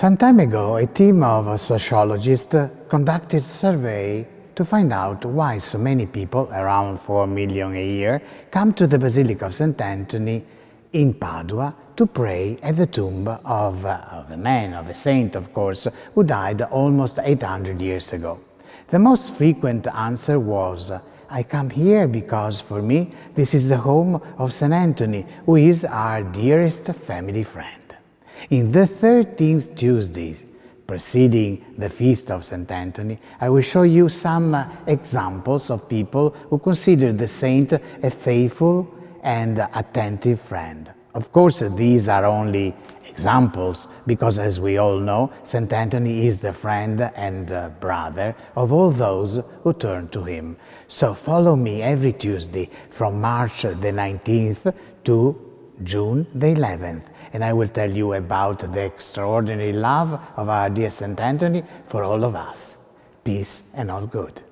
Some time ago, a team of sociologists conducted a survey to find out why so many people, around 4 million a year, come to the Basilica of St. Anthony in Padua to pray at the tomb of, of, a man, of a saint, of course, who died almost 800 years ago. The most frequent answer was, I come here because for me this is the home of St. Anthony, who is our dearest family friend. In the 13th Tuesday preceding the feast of St. Anthony, I will show you some uh, examples of people who consider the saint a faithful and attentive friend. Of course, these are only examples because, as we all know, St. Anthony is the friend and uh, brother of all those who turn to him. So follow me every Tuesday from March the 19th to June the 11th, and I will tell you about the extraordinary love of our dear St. Anthony for all of us. Peace and all good.